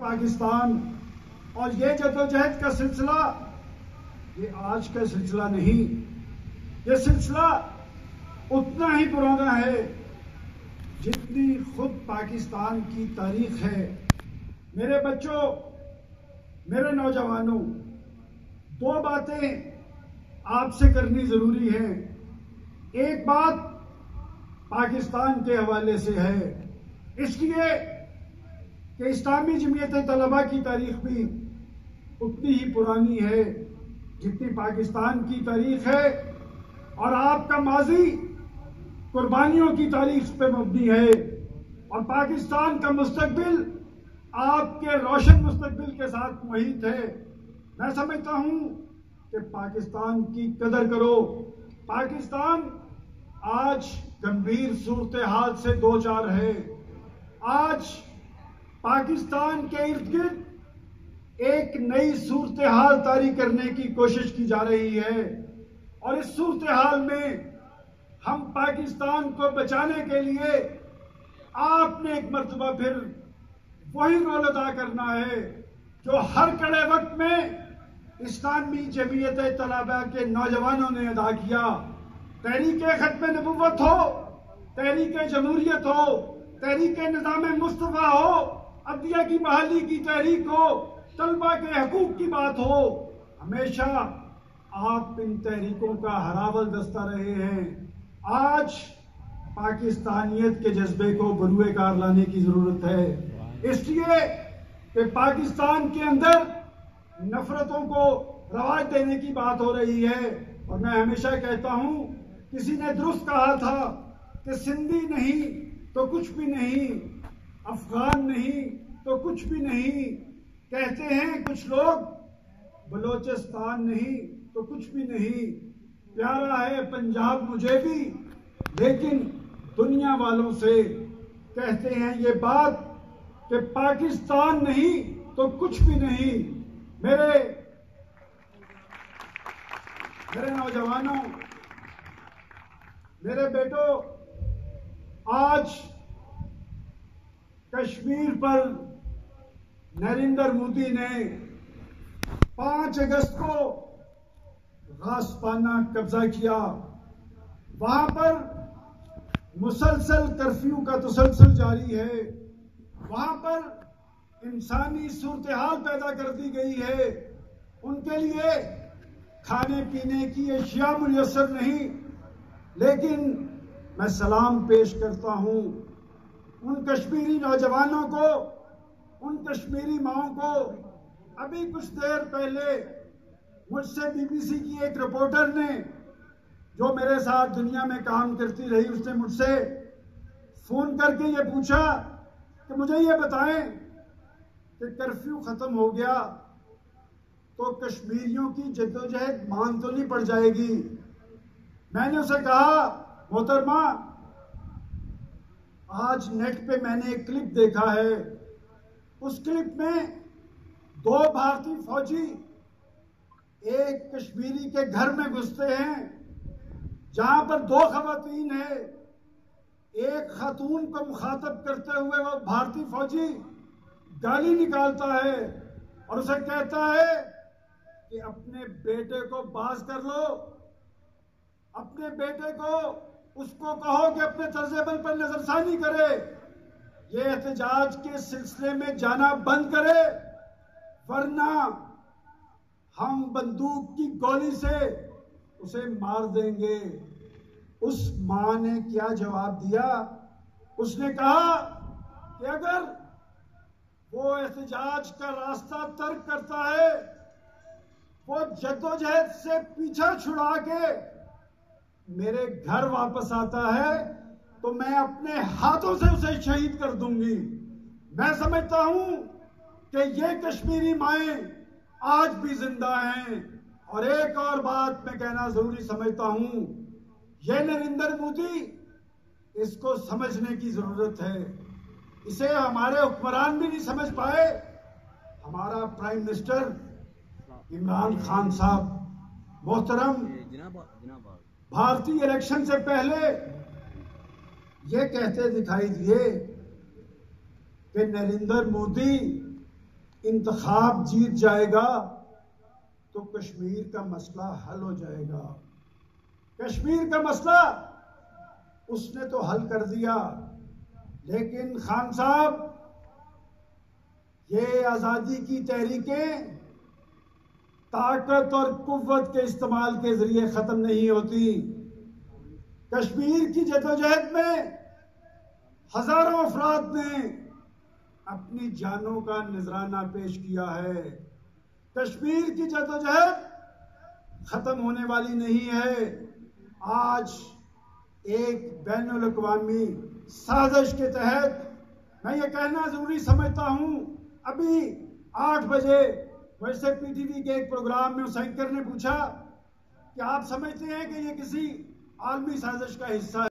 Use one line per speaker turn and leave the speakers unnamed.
پاکستان۔ اور یہ جدوجہد کا سلسلہ، یہ آج کا سلسلہ نہیں، یہ سلسلہ اتنا ہی پرانا ہے جتنی خود پاکستان کی تاریخ ہے۔ میرے بچوں، میرے نوجوانوں، دو باتیں آپ سے کرنی ضروری ہے ایک بات پاکستان کے حوالے سے ہے، اس لیے کہ اسلامی جمعیت طلبہ کی تاریخ بھی اتنی ہی پرانی ہے جتنی پاکستان کی تاریخ ہے اور آپ کا ماضی قربانیوں کی تاریخ پہ مبنی ہے اور پاکستان کا مستقبل آپ کے روشن مستقبل کے ساتھ محیط ہے۔ میں سمجھتا ہوں کہ پاکستان کی قدر کرو۔ پاکستان آج گمبھیر صورتحال سے دو چار ہے۔ آج پاکستان کے ارد گرد ایک نئی صورتحال تاری کرنے کی کوشش کی جا رہی ہے۔ اور اس صورتحال میں ہم پاکستان کو بچانے کے لیے آپ نے ایک مرتبہ پھر وہی رول ادا کرنا ہے جو ہر کڑے وقت میں اسلامی جمعیت طلبہ کے نوجوانوں نے ادا کیا۔ تحریک ختم نبوت ہو، تحریک جمہوریت ہو، تحریک نظام مصطفیٰ ہو عدیہ کی بحالی کی تحریک ہو طلبہ کے حقوق کی بات ہو، ہمیشہ آپ ان تحریکوں کا ہراول دستہ رہے ہیں۔ آج پاکستانیت کے جذبے کو بروئے کار لانے کی ضرورت ہے۔ اس لیے کہ پاکستان کے اندر نفرتوں کو رواج دینے کی بات ہو رہی ہے۔ اور میں ہمیشہ کہتا ہوں، کسی نے درست کہا تھا کہ سندھی نہیں تو کچھ بھی نہیں۔ افغان نہیں تو کچھ بھی نہیں۔ کہتے ہیں کچھ لوگ، بلوچستان نہیں تو کچھ بھی نہیں۔ پیارا ہے پنجاب مجھے بھی، لیکن دنیا والوں سے۔ کہتے ہیں یہ بات کہ پاکستان نہیں تو کچھ بھی نہیں۔ میرے میرے نوجوانوں، میرے بیٹوں آج کشمیر پر نریندر مودی نے پانچ اگست کو غاسپانہ قبضہ کیا۔ وہاں پر مسلسل کرفیو کا تسلسل جاری ہے۔ وہاں پر انسانی صورتحال پیدا کر دی گئی ہے۔ ان کے لیے کھانے پینے کی اشیاء میسر نہیں، لیکن میں سلام پیش کرتا ہوں۔ ان کشمیری نوجوانوں کو، ان کشمیری ماؤں کو ابھی کچھ دیر پہلے مجھ سے بی بی سی کی ایک رپورٹر نے جو میرے ساتھ دنیا میں کام کرتی رہی، اس نے مجھ سے فون کر کے یہ پوچھا کہ مجھے یہ بتائیں کہ کرفیو ختم ہو گیا تو کشمیریوں کی جدوجہد مان تو نہیں پڑ جائے گی۔ میں نے اسے کہا، محترمہ آج نیٹ پہ میں نے ایک کلپ دیکھا ہے۔ اس کلپ میں دو بھارتی فوجی ایک کشمیری کے گھر میں گھستے ہیں، جہاں پر دو خواتین ہیں۔ ایک خاتون کو مخاطب کرتے ہوئے وہ بھارتی فوجی گالی نکالتا ہے اور اسے کہتا ہے کہ اپنے بیٹے کو باز کر لو، اپنے بیٹے کو اس کو کہو کہ اپنے طرز عمل پر نظر ثانی کرے۔ یہ احتجاج کے سلسلے میں جانا بند کرے، ورنہ ہم بندوق کی گولی سے اسے مار دیں گے۔ اس ماں نے کیا جواب دیا؟ اس نے کہا کہ اگر وہ احتجاج کا راستہ ترک کرتا ہے، وہ جدوجہد سے پیچھا چھڑا کے میرے گھر واپس آتا ہے تو میں اپنے ہاتھوں سے اسے شہید کر دوں گی۔ میں سمجھتا ہوں کہ یہ کشمیری مائیں آج بھی زندہ ہیں۔ اور ایک اور بات میں کہنا ضروری سمجھتا ہوں، یہ نریندر مودی، اس کو سمجھنے کی ضرورت ہے۔ اسے ہمارے حکمران بھی نہیں سمجھ پائے۔ ہمارا پرائم منسٹر عمران خان صاحب، محترم۔ بھارتی الیکشن سے پہلے یہ کہتے دکھائی دیے کہ نریندر مودی انتخاب جیت جائے گا تو کشمیر کا مسئلہ حل ہو جائے گا۔ کشمیر کا مسئلہ اس نے تو حل کر دیا، لیکن خان صاحب، یہ آزادی کی تحریکیں طاقت اور قوت کے استعمال کے ذریعے ختم نہیں ہوتی۔ کشمیر کی جدوجہد میں ہزاروں افراد نے اپنی جانوں کا نذرانہ پیش کیا ہے۔ کشمیر کی جدوجہد ختم ہونے والی نہیں ہے۔ آج ایک بین الاقوامی سازش کے تحت میں یہ کہنا ضروری سمجھتا ہوں، ابھی آٹھ بجے ویسے پی ٹی وی کے ایک پروگرام میں اس اینکر نے پوچھا کہ آپ سمجھتے ہیں کہ یہ کسی عالمی سازش کا حصہ ہے؟